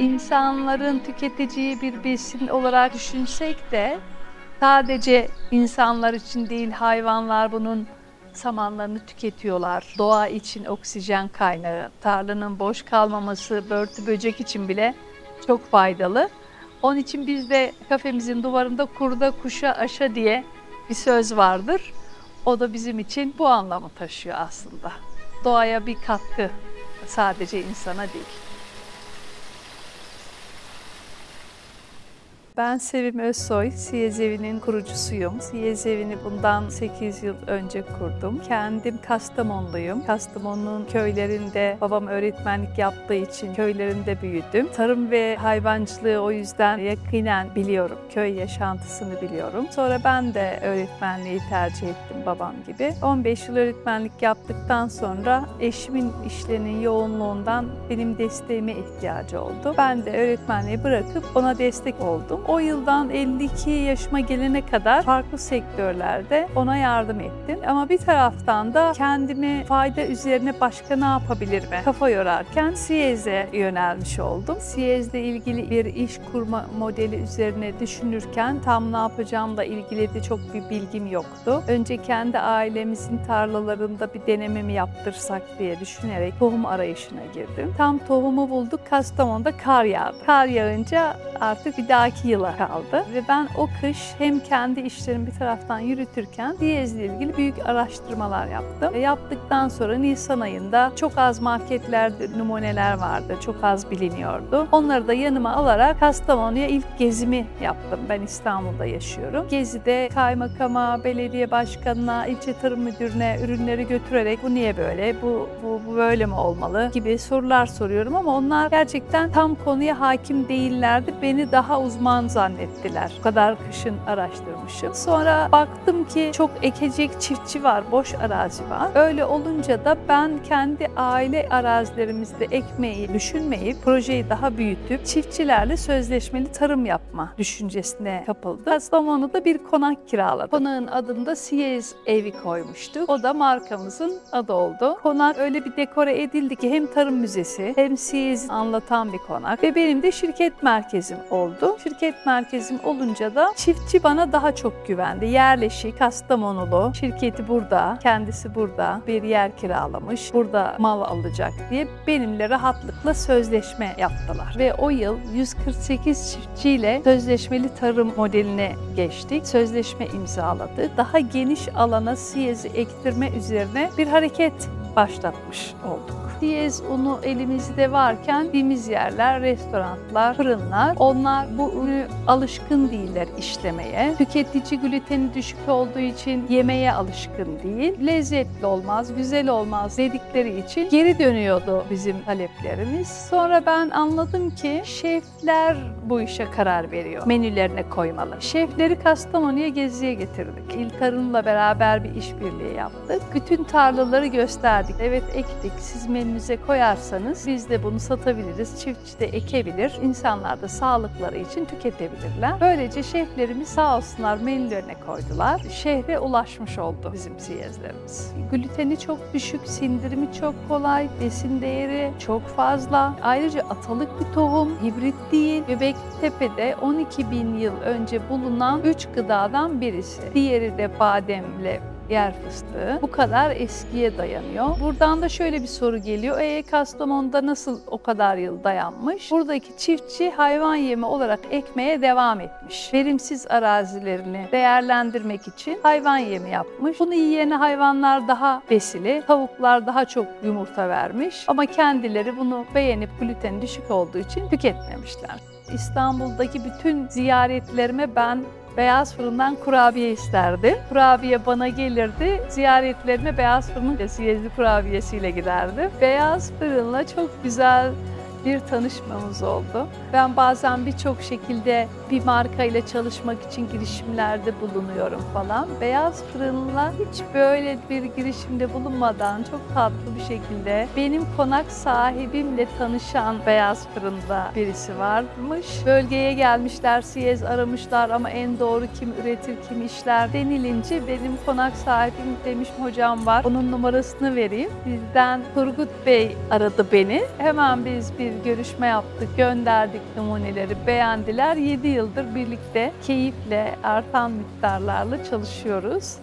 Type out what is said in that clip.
insanların tüketeceği bir besin olarak düşünsek de sadece insanlar için değil hayvanlar bunun samanlarını tüketiyorlar. Doğa için oksijen kaynağı, tarlanın boş kalmaması börtü böcek için bile çok faydalı. Onun için bizde kafemizin duvarında kurda kuşa aşa diye bir söz vardır. O da bizim için bu anlamı taşıyor aslında. Doğaya bir katkı sadece insana değil. Ben Sevim Özsoy, Siyez Evi'nin kurucusuyum. Siyez Evi'ni bundan 8 yıl önce kurdum. Kendim Kastamonluyum. Kastamonu'nun köylerinde babam öğretmenlik yaptığı için köylerinde büyüdüm. Tarım ve hayvancılığı o yüzden yakinen biliyorum. Köy yaşantısını biliyorum. Sonra ben de öğretmenliği tercih ettim babam gibi. 15 yıl öğretmenlik yaptıktan sonra eşimin işlerinin yoğunluğundan benim desteğime ihtiyacı oldu. Ben de öğretmenliği bırakıp ona destek oldum. O yıldan 52 yaşıma gelene kadar farklı sektörlerde ona yardım ettim. Ama bir taraftan da kendimi fayda üzerine başka ne yapabilirime kafa yorarken Siyez'e yönelmiş oldum. Siyez'le ilgili bir iş kurma modeli üzerine düşünürken tam ne yapacağımla ilgili de çok bir bilgim yoktu. Önce kendi ailemizin tarlalarında bir denememi yaptırsak diye düşünerek tohum arayışına girdim. Tam tohumu bulduk. Kastamonu'da kar yağdı. Kar yağınca artık bir dahaki yıla kaldı. Ve ben o kış hem kendi işlerimi bir taraftan yürütürken Diyez'le ilgili büyük araştırmalar yaptım. Ve yaptıktan sonra Nisan ayında çok az marketlerde numuneler vardı. Çok az biliniyordu. Onları da yanıma alarak Kastamonu'ya ilk gezimi yaptım. Ben İstanbul'da yaşıyorum. Gezide kaymakama, belediye başkanına, ilçe tarım müdürüne ürünleri götürerek bu niye böyle, bu, bu, bu böyle mi olmalı gibi sorular soruyorum ama onlar gerçekten tam konuya hakim değillerdi. Beni daha uzman zannettiler. Bu kadar kışın araştırmışım. Sonra baktım ki çok ekecek çiftçi var, boş arazi var. Öyle olunca da ben kendi aile arazilerimizde ekmeği düşünmeyip projeyi daha büyütüp çiftçilerle sözleşmeli tarım yapma düşüncesine kapıldı. Kastamonu'da bir konak kiraladım. Konağın adında Siyez evi koymuştuk. O da markamızın adı oldu. Konak öyle bir dekore edildi ki hem tarım müzesi hem Siyez'i anlatan bir konak ve benim de şirket merkezim oldu. Şirket merkezim olunca da çiftçi bana daha çok güvendi. Yerleşik, Kastamonulu, şirketi burada, kendisi burada, bir yer kiralamış, burada mal alacak diye benimle rahatlıkla sözleşme yaptılar. Ve o yıl 148 çiftçiyle sözleşmeli tarım modeline geçtik. Sözleşme imzaladı. Daha geniş alana siyezi ektirme üzerine bir hareket başlatmış olduk. Diyez unu elimizde varken gittiğimiz yerler, restoranlar, fırınlar onlar bu unu alışkın değiller işlemeye. Tüketici gluteni düşük olduğu için yemeye alışkın değil. Lezzetli olmaz, güzel olmaz dedikleri için geri dönüyordu bizim taleplerimiz. Sonra ben anladım ki şefler bu işe karar veriyor. Menülerine koymalı. Şefleri Kastamonu'ya geziye getirdik. İl Tarım'la beraber bir işbirliği yaptık. Bütün tarlaları gösterdik. Evet ektik. Siz menünüze koyarsanız biz de bunu satabiliriz. Çiftçi de ekebilir. İnsanlar da sağlıkları için tüketebilirler. Böylece şeflerimiz sağ olsunlar menülerine koydular. Şehre ulaşmış oldu bizim siyezlerimiz. Gluteni çok düşük, sindirimi çok kolay, besin değeri çok fazla. Ayrıca atalık bir tohum, hibrit değil. Göbektepe'de 12 bin yıl önce bulunan 3 gıdadan birisi. Diğeri de bademle yer fıstığı. Bu kadar eskiye dayanıyor. Buradan da şöyle bir soru geliyor. E Kastamonu'da nasıl o kadar yıl dayanmış? Buradaki çiftçi hayvan yemi olarak ekmeye devam etmiş. Verimsiz arazilerini değerlendirmek için hayvan yemi yapmış. Bunu yiyene hayvanlar daha besili, tavuklar daha çok yumurta vermiş. Ama kendileri bunu beğenip gluten düşük olduğu için tüketmemişler. İstanbul'daki bütün ziyaretlerime ben beyaz fırından kurabiye isterdi. Kurabiye bana gelirdi. Ziyaretlerime beyaz fırının siyezli kurabiyesiyle giderdi. Beyaz fırınla çok güzel bir tanışmamız oldu. Ben bazen birçok şekilde bir marka ile çalışmak için girişimlerde bulunuyorum falan. Beyaz Fırın'la hiç böyle bir girişimde bulunmadan çok tatlı bir şekilde benim konak sahibimle tanışan Beyaz Fırın'da birisi varmış. Bölgeye gelmişler, Siyez aramışlar ama en doğru kim üretir, kim işler denilince benim konak sahibim demiş hocam var. Onun numarasını vereyim. Bizden Turgut Bey aradı beni. Hemen biz bir bir görüşme yaptık, gönderdik numuneleri, beğendiler. 7 yıldır birlikte keyifle, artan miktarlarla çalışıyoruz.